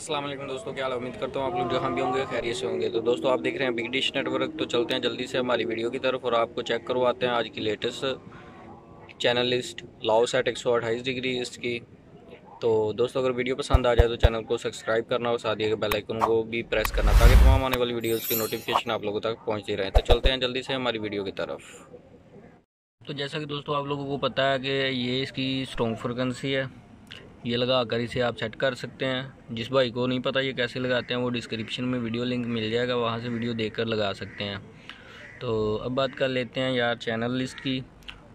अस्सलाम वालेकुम दोस्तों, क्या उम्मीद करता हूँ आप लोग जहाँ भी होंगे, खैरियत से होंगे। तो दोस्तों, आप देख रहे हैं बिग डिश नेटवर्क तो चलते हैं जल्दी से हमारी वीडियो की तरफ़ और आपको चेक करवाते हैं आज की लेटेस्ट चैनल लिस्ट लाओ सेट एक सौ अट्ठाईस डिग्री इसकी। तो दोस्तों, अगर वीडियो पसंद आ जाए तो चैनल को सब्सक्राइब करना और साथ ही बेल आइकन को भी प्रेस करना, ताकि तमाम आने वाली वीडियोज़ की नोटिफिकेशन आप लोगों तक पहुँचती रहे। तो चलते हैं जल्दी से हमारी वीडियो की तरफ़। तो जैसा कि दोस्तों, आप लोगों को पता है कि ये इसकी स्ट्रॉन्ग फ्रिक्वेंसी है। ये लगा कर इसे आप सेट कर सकते हैं। जिस भाई को नहीं पता ये कैसे लगाते हैं, वो डिस्क्रिप्शन में वीडियो लिंक मिल जाएगा, वहाँ से वीडियो देखकर लगा सकते हैं। तो अब बात कर लेते हैं यार चैनल लिस्ट की।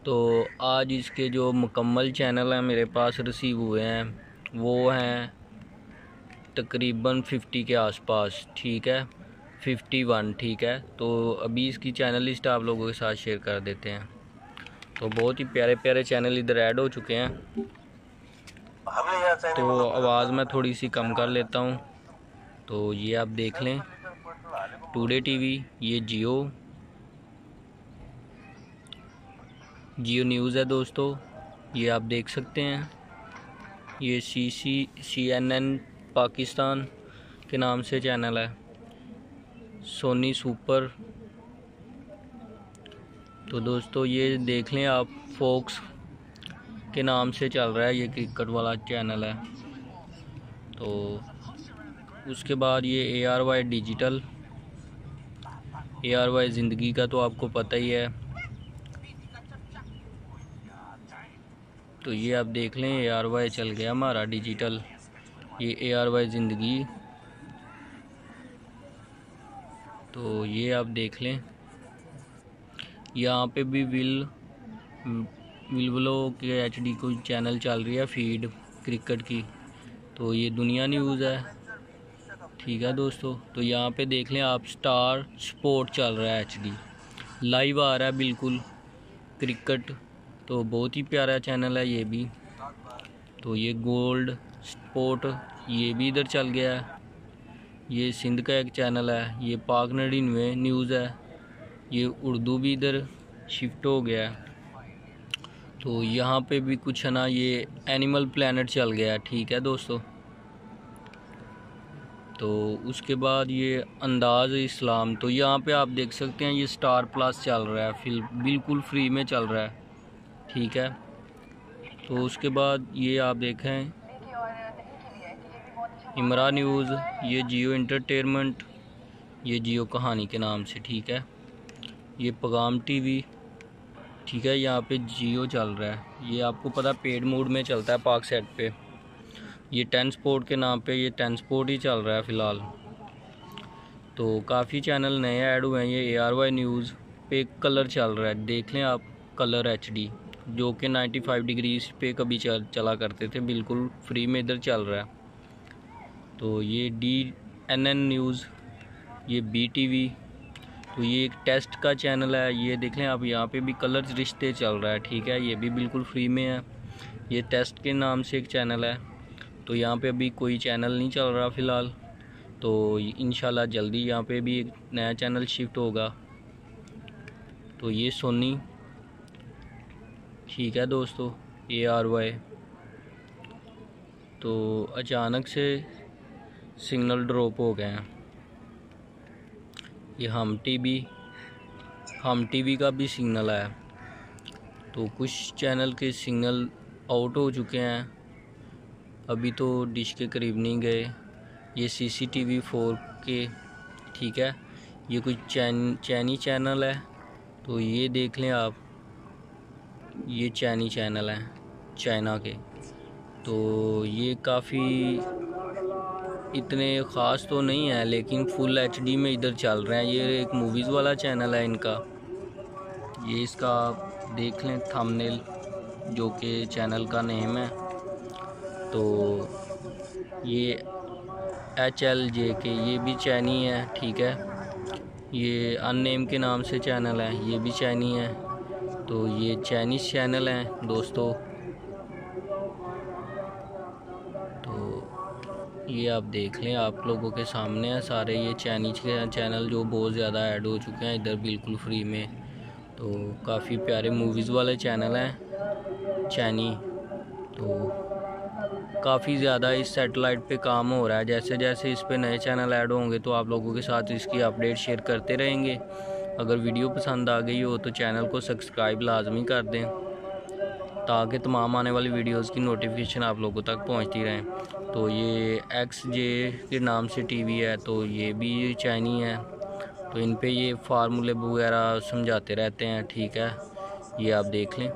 तो आज इसके जो मुकम्मल चैनल हैं मेरे पास रिसीव हुए हैं, वो हैं तकरीबन 50 के आसपास, ठीक है? 51 ठीक है? तो अभी इसकी चैनल लिस्ट आप लोगों के साथ शेयर कर देते हैं। तो बहुत ही प्यारे प्यारे चैनल इधर ऐड हो चुके हैं। तो आवाज़ मैं थोड़ी सी कम कर लेता हूँ। तो ये आप देख लें। टुडे टीवी ये जियो जियो न्यूज़ है दोस्तों। ये आप देख सकते हैं। ये C C C N N Pakistan के नाम से चैनल है। सोनी सुपर तो दोस्तों ये देख लें आप फोक्स के नाम से चल रहा है, ये क्रिकेट वाला चैनल है। तो उसके बाद ये A R Y digital A R Y ज़िंदगी का तो आपको पता ही है। तो ये आप देख लें ए आर वाई चल गया हमारा डिजिटल ये ए आर वाई ज़िंदगी। तो ये आप देख लें। यहाँ पे भी विल विलवलो के एच डी कोई चैनल चल रही है फ़ीड क्रिकेट की। तो ये दुनिया न्यूज़ है। ठीक है दोस्तों तो यहाँ पे देख लें आप स्टार स्पोर्ट चल रहा है एच डी लाइव आ रहा है बिल्कुल क्रिकेट तो बहुत ही प्यारा चैनल है ये भी। तो ये गोल्ड स्पोर्ट ये भी इधर चल गया है। ये सिंध का एक चैनल है, ये पाक नड़िनवे न्यूज़ है। ये उर्दू भी इधर शिफ्ट हो गया है। तो यहाँ पे भी कुछ है ना, ये एनिमल प्लानट चल गया ठीक है दोस्तों। तो उसके बाद ये अंदाज़ इस्लाम तो यहाँ पे आप देख सकते हैं ये स्टार प्लस चल रहा है फ़िल्म बिल्कुल फ्री में चल रहा है, ठीक है। तो उसके बाद ये आप देखें इमरा न्यूज़, ये जियो इंटरटेनमेंट ये जियो कहानी के नाम से, ठीक है। ये पगाम टीवी ठीक है, यहाँ पे जियो चल रहा है। ये आपको पता पेड मोड में चलता है पार्क सेट पे। ये टेन स्पोर्ट के नाम पे ये टेन स्पोर्ट ही चल रहा है फ़िलहाल। तो काफ़ी चैनल नए ऐड हुए हैं, ये ए आर वाई न्यूज़ पे कलर चल रहा है। देख लें आप कलर एच डी जो कि 95 डिग्री पे कभी चल, चला करते थे। बिल्कुल फ्री में इधर चल रहा है। तो ये डी एन एन न्यूज़ ये बी टी वी तो ये एक टेस्ट का चैनल है, ये देख लें आप यहाँ पे भी कलर्स रिश्ते चल रहा है, ठीक है? ये भी बिल्कुल फ्री में है। ये टेस्ट के नाम से एक चैनल है। तो यहाँ पे अभी कोई चैनल नहीं चल रहा फ़िलहाल। तो इन जल्दी यहाँ पे भी एक नया चैनल शिफ्ट होगा। तो ये सोनी ठीक है दोस्तों? ए आर वाई तो अचानक से सिग्नल ड्रॉप हो गए हैं। ये हम टीवी हम टीवी का भी सिग्नल है तो कुछ चैनल के सिग्नल आउट हो चुके हैं। अभी तो डिश के करीब नहीं गए। ये C C T V four के, ठीक है? ये कुछ चैन, चैनी चैनल है। तो ये देख लें आप। ये चैनी चैनल हैं, चाइना के। तो ये काफ़ी इतने ख़ास तो नहीं है, लेकिन फुल एचडी में इधर चल रहे हैं। ये एक मूवीज़ वाला चैनल है इनका। ये इसका देख लें थंबनेल जो कि चैनल का नेम है। तो ये एच एल जे के ये भी चैनी है ठीक है। ये अननेम के नाम से चैनल है, ये भी चैनी है तो ये चाइनीज़ चैनल हैं, दोस्तों। ये आप देख लें, आप लोगों के सामने है सारे ये चाइनीज़ के चैनल जो बहुत ज़्यादा ऐड हो चुके हैं इधर बिल्कुल फ्री में। तो काफ़ी प्यारे मूवीज़ वाले चैनल हैं, चैनी। तो काफ़ी ज़्यादा इस सेटेलाइट पे काम हो रहा है। जैसे जैसे इस पे नए चैनल ऐड होंगे तो आप लोगों के साथ इसकी अपडेट शेयर करते रहेंगे। अगर वीडियो पसंद आ गई हो तो चैनल को सब्सक्राइब लाजमी कर दें, ताकि तमाम आने वाली वीडियोस की नोटिफिकेशन आप लोगों तक पहुँचती रहें। तो ये एक्स जे के नाम से टीवी है तो ये भी चाइनी है। तो इन पे ये फार्मूले वगैरह समझाते रहते हैं, ठीक है? ये आप देख लें।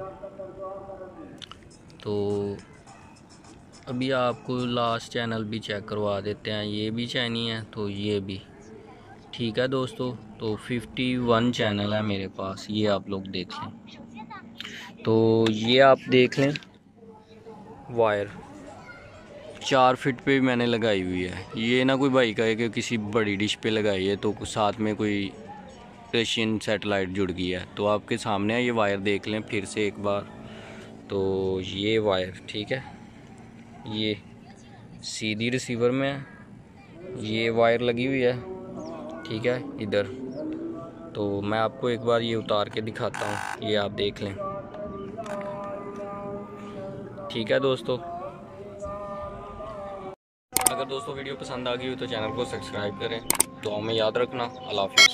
तो अभी आपको लास्ट चैनल भी चेक करवा देते हैं। ये भी चाइनी है तो ये भी। ठीक है दोस्तों तो 51 चैनल है मेरे पास, ये आप लोग देख लें। तो ये आप देख लें। वायर चार फिट पे मैंने लगाई हुई है। ये ना कोई भाई कहे कि किसी बड़ी डिश पे लगाई है तो साथ में कोई रशियन सेटेलाइट जुड़ गई है। तो आपके सामने है, ये वायर देख लें फिर से एक बार। तो ये वायर ठीक है? ये सीधी रिसीवर में है। ये वायर लगी हुई है, ठीक है? इधर। तो मैं आपको एक बार ये उतार के दिखाता हूँ। ये आप देख लें। ठीक है दोस्तों? अगर दोस्तों वीडियो पसंद आ गई हो तो चैनल को सब्सक्राइब करें। तो हमें याद रखना। अल्लाह हाफिज़।